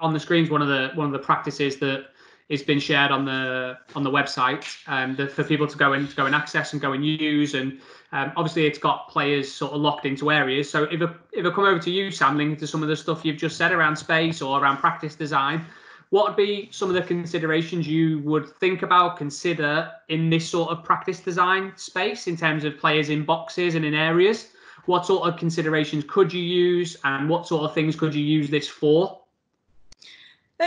on the screens one of the one of the practices that has been shared on the on the website um, the, for people to go and go and access and go and use. And um, obviously, it's got players sort of locked into areas. So if I, if I come over to you, Sam, linking to some of the stuff you've just said around space or around practice design, what would be some of the considerations you would think about, consider in this sort of practice design space in terms of players in boxes and in areas? What sort of considerations could you use, and what sort of things could you use this for?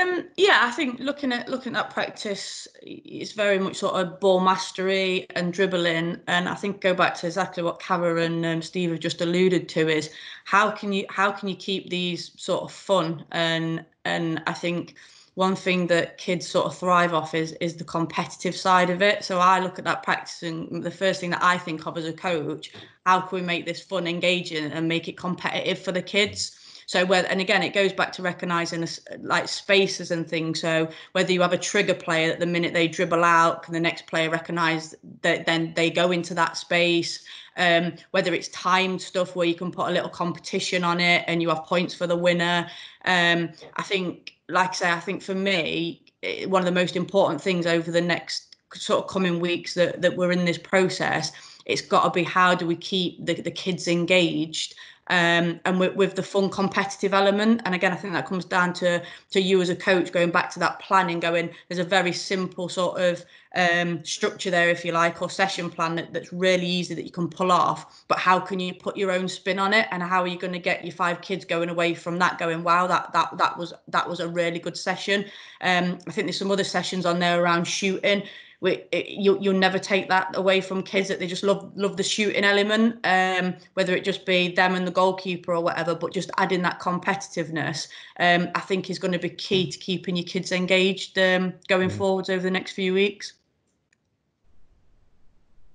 Um, yeah, I think looking at looking at practice, it's very much sort of ball mastery and dribbling, and I think go back to exactly what Cara and um, Steve have just alluded to is how can you how can you keep these sort of fun and and I think one thing that kids sort of thrive off is is the competitive side of it. So I look at that practice and the first thing that I think of as a coach, how can we make this fun, engaging, and make it competitive for the kids? So whether and again, it goes back to recognizing like spaces and things. So whether you have a trigger player that the minute they dribble out, can the next player recognize that then they go into that space? Um, whether it's timed stuff where you can put a little competition on it and you have points for the winner. Um, I think, like I say, I think for me, one of the most important things over the next sort of coming weeks that, that we're in this process, it's got to be how do we keep the, the kids engaged um, and with, with, the fun competitive element. And again, I think that comes down to to you as a coach going back to that planning. Going, there's a very simple sort of um, structure there, if you like, or session plan that, that's really easy that you can pull off. But how can you put your own spin on it? And how are you going to get your five kids going away from that, going, wow, that that that was that was a really good session. Um, I think there's some other sessions on there around shooting we, it, you, you'll never take that away from kids that they just love love the shooting element, um, whether it just be them and the goalkeeper or whatever. But just adding that competitiveness, um, I think, is going to be key to keeping your kids engaged um, going mm. forwards over the next few weeks.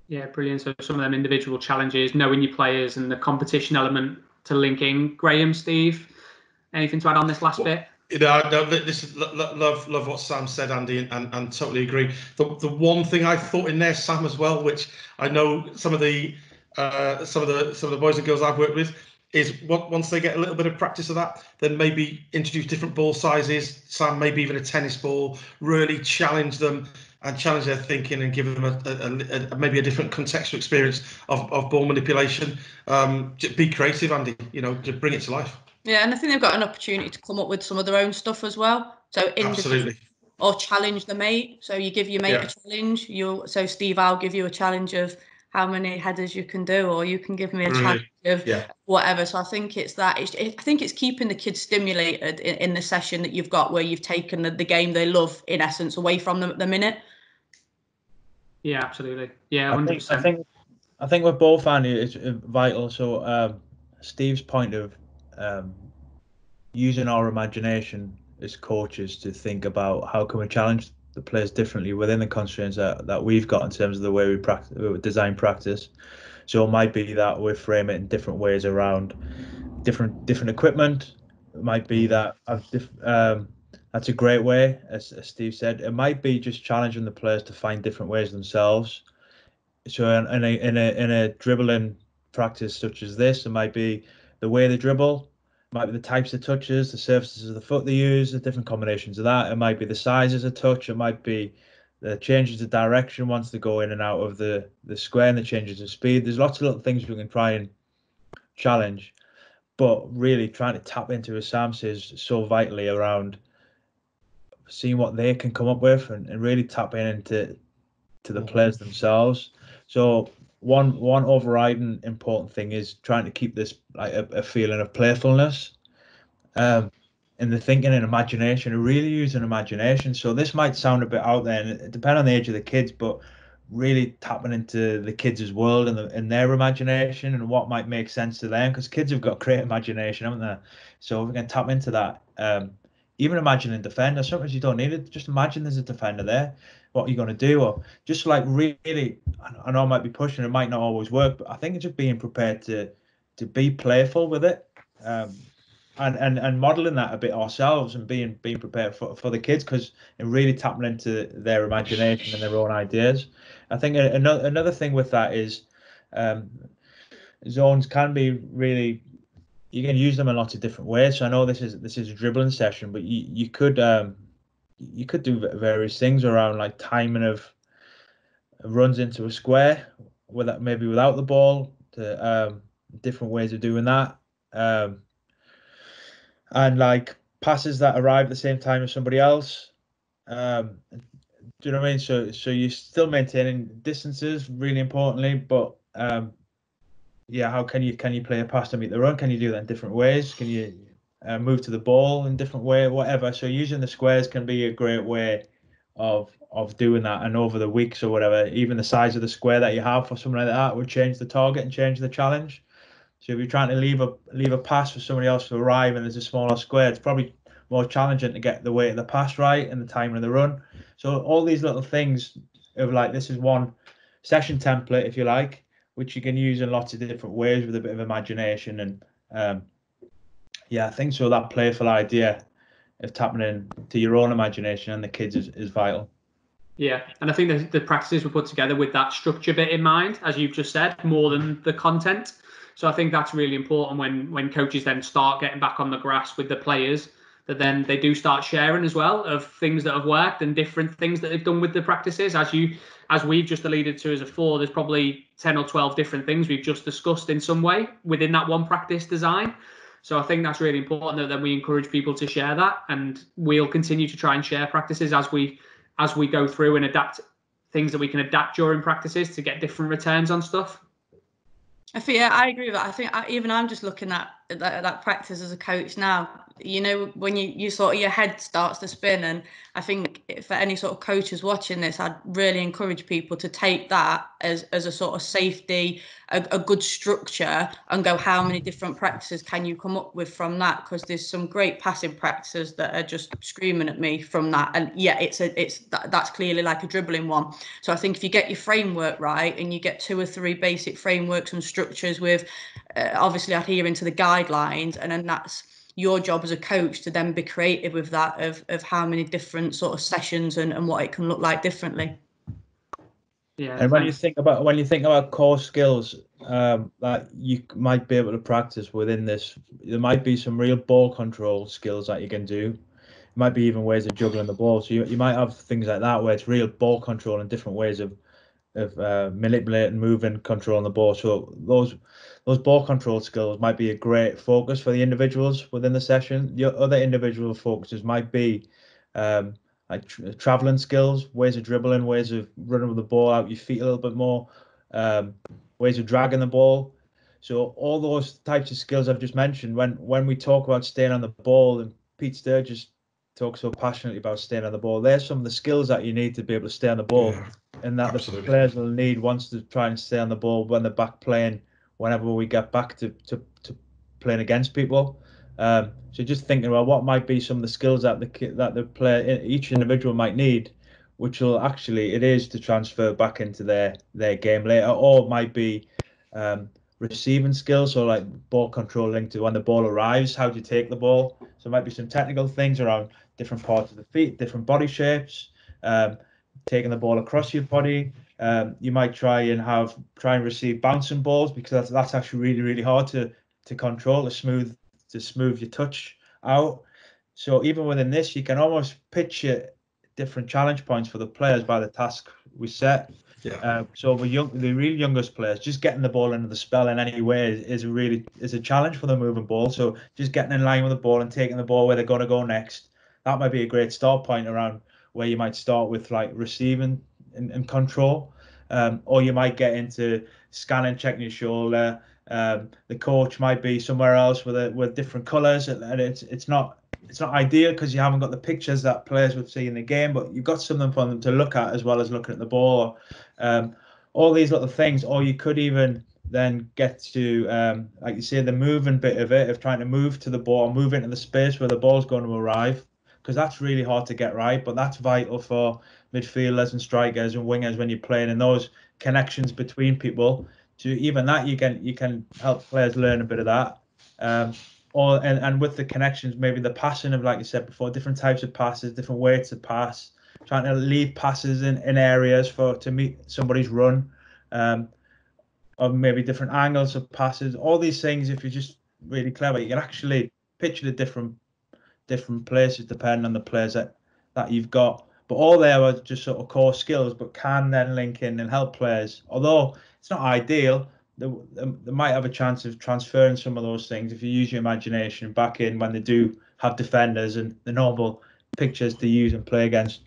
Yeah, brilliant. So some of them individual challenges, knowing your players, and the competition element to linking. Graeme, Steve, anything to add on this last bit? You know, no, this is love love what Sam said, Andy, and, and, and, totally agree. The the one thing I thought in there, Sam, as well, which I know some of the uh, some of the some of the boys and girls I've worked with, is once they get a little bit of practice of that, then maybe introduce different ball sizes. Sam, maybe even a tennis ball. Really challenge them and challenge their thinking and give them a, a, a, maybe a different contextual experience of, of ball manipulation. Um, be creative, Andy. You know, to bring it to life. Yeah, and I think they've got an opportunity to come up with some of their own stuff as well. So absolutely. Or challenge the mate. So you give your mate yeah. a challenge. You so Steve, I'll give you a challenge of how many headers you can do, or you can give me a challenge of yeah. whatever. So I think it's that. It's, it, I think it's keeping the kids stimulated in, in, the session that you've got, where you've taken the, the game they love, in essence, away from them at the minute. Yeah, absolutely. Yeah, 100%. I think I think, I think with both Andy, it's vital. So um, Steve's point of um, using our imagination as coaches to think about how can we challenge the players differently within the constraints that, that we've got in terms of the way we practice design practice. So it might be that we frame it in different ways around different different equipment. It might be that um, that's a great way as, as steve said. It might be just challenging the players to find different ways themselves. So in, in a in a in a dribbling practice such as this it might be the way they dribble might be the types of touches, the surfaces of the foot they use, the different combinations of that. It might be the sizes of touch. It might be the changes of direction once they go in and out of the the square and the changes of speed. There's lots of little things we can try and challenge, but really trying to tap into, as Sam says, so vitally around seeing what they can come up with and, and really tapping into to the mm. players themselves. So one one overriding important thing is trying to keep this like a, a feeling of playfulness um in the thinking and imagination really using imagination. So this might sound a bit out there and it depends on the age of the kids but really tapping into the kids' world and, the, and their imagination and what might make sense to them because kids have got great imagination haven't they? So we can tap into that um even imagining defender sometimes you don't need it just imagine there's a defender there what are you going to do or just like really i know i might be pushing it might not always work but i think it's just being prepared to to be playful with it um, and, and and modeling that a bit ourselves and being being prepared for, for the kids because and really tapping into their imagination and their own ideas i think another another thing with that is um, zones can be really you can use them in lots of different ways. So I know this is this is a dribbling session, but you you could um, you could do various things around like timing of runs into a square without maybe without the ball to um, different ways of doing that um, and like passes that arrive at the same time as somebody else um, do you know what I mean? So so you're still maintaining distances really importantly but um, yeah how can you can you play a pass to meet the run? Can you do that in different ways? Can you uh, move to the ball in different way whatever. So using the squares can be a great way of of doing that. And over the weeks or whatever even the size of the square that you have for something like that would change the target and change the challenge. So if you're trying to leave a leave a pass for somebody else to arrive and there's a smaller square it's probably more challenging to get the weight of the pass right and the timing of the run. So all these little things of like this is one session template if you like which you can use in lots of different ways with a bit of imagination and um, yeah i think so that playful idea of tapping into your own imagination and the kids is, is vital. Yeah, and I think the, the practices were put together with that structure bit in mind, as you've just said, more than the content. So I think that's really important when when coaches then start getting back on the grass with the players, that then they do start sharing as well of things that have worked and different things that they've done with the practices. As you as we've just alluded to as a four, there's probably 10 or 12 different things we've just discussed in some way within that one practice design. So I think that's really important that then we encourage people to share that, and we'll continue to try and share practices as we as we go through and adapt things that we can adapt during practices to get different returns on stuff. I think yeah, I agree with that. I think I, even I'm just looking at that, that practice as a coach now you know when you you sort of your head starts to spin and i think for any sort of coaches watching this i'd really encourage people to take that as as a sort of safety a, a good structure and go how many different practices can you come up with from that? Because there's some great passing practices that are just screaming at me from that and yeah it's a it's that, that's clearly like a dribbling one. So i think if you get your framework right and you get two or three basic frameworks and structures with uh, obviously adhering to the guidelines and then that's your job as a coach to then be creative with that of of how many different sort of sessions and, and what it can look like differently. Yeah and when you think about when you think about core skills um, that you might be able to practice within this there might be some real ball control skills that you can do. It might be even ways of juggling the ball. So you, you might have things like that where it's real ball control and different ways of of uh, manipulating moving controlling the ball so those those ball control skills might be a great focus for the individuals within the session. The other individual focuses might be um, like tra- traveling skills, ways of dribbling, ways of running with the ball out your feet a little bit more, um, ways of dragging the ball. So all those types of skills I've just mentioned, when when we talk about staying on the ball, and Pete Sturgess talks so passionately about staying on the ball, there's some of the skills that you need to be able to stay on the ball, yeah, and that absolutely. the players will need once to try and stay on the ball when they're back playing whenever we get back to, to, to playing against people. Um, so just thinking about what might be some of the skills that the that the player each individual might need, which will actually it is to transfer back into their their game later, or it might be um, receiving skills, so like ball control linked to when the ball arrives, how do you take the ball? So it might be some technical things around different parts of the feet, different body shapes, um, taking the ball across your body, um, you might try and have try and receive bouncing balls because that's that's actually really really hard to to control to smooth to smooth your touch out. So even within this, you can almost picture different challenge points for the players by the task we set. Yeah. Uh, so the young, the real youngest players, just getting the ball into the spell in any way is, is really is a challenge for the moving ball. So just getting in line with the ball and taking the ball where they're going to go next, that might be a great start point around where you might start with like receiving and, and control. Um, or you might get into scanning, checking your shoulder. Um, the coach might be somewhere else with a, with different colours, and it's it's not it's not ideal because you haven't got the pictures that players would see in the game, but you've got something for them to look at as well as looking at the ball. Um, all these little things, or you could even then get to, um, like you say, the moving bit of it, of trying to move to the ball, move into the space where the ball's going to arrive, because that's really hard to get right, but that's vital for midfielders and strikers and wingers when you're playing and those connections between people. To even that, you can you can help players learn a bit of that. Um, or and, and with the connections, maybe the passing of like you said before, different types of passes, different ways to pass, trying to lead passes in, in areas for to meet somebody's run, um, or maybe different angles of passes. All these things, if you're just really clever. You can actually picture the different different places depending on the players that, that you've got. But all there are just sort of core skills, but can then link in and help players. Although it's not ideal, they, um, they might have a chance of transferring some of those things if you use your imagination back in when they do have defenders and the normal pictures to use and play against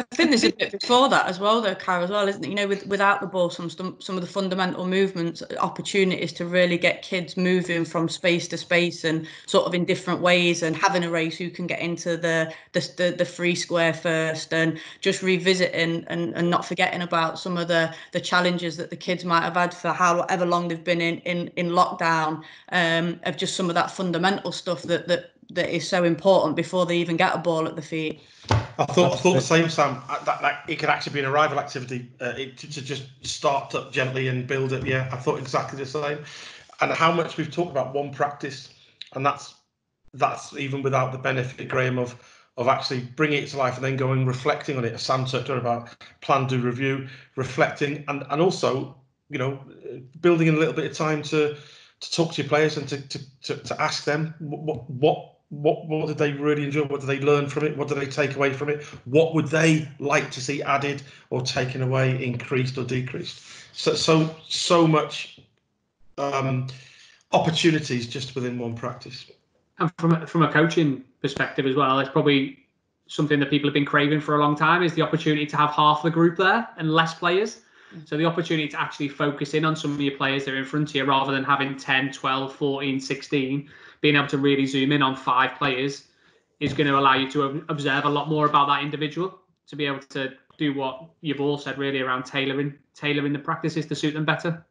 I think there's a bit before that as well, though, Cara, as well, isn't it? You know, with, without the ball, some some of the fundamental movements, opportunities to really get kids moving from space to space and sort of in different ways, and having a race who can get into the the the, the free square first, and just revisiting and, and not forgetting about some of the the challenges that the kids might have had for however long they've been in in in lockdown, um, of just some of that fundamental stuff that that that is so important before they even get a ball at the feet. I thought I thought the same, Sam. Uh, that, that it could actually be an arrival activity uh, it, to, to, just start up gently and build it. Yeah, I thought exactly the same. And how much we've talked about one practice, and that's that's even without the benefit, Graeme, of of actually bringing it to life and then going reflecting on it. As Sam talked about plan, do, review, reflecting, and and also you know building in a little bit of time to to talk to your players and to to, to, to ask them what what what what did they really enjoy? What did they learn from it? What did they take away from it? What would they like to see added or taken away, increased or decreased? So so so much um, opportunities just within one practice. And from a, from a coaching perspective as well, it's probably something that people have been craving for a long time is the opportunity to have half the group there and less players. So the opportunity to actually focus in on some of your players that are in front of you rather than having 10, 12, 14, 16 being able to really zoom in on five players is going to allow you to observe a lot more about that individual to be able to do what you've all said really around tailoring tailoring the practices to suit them better.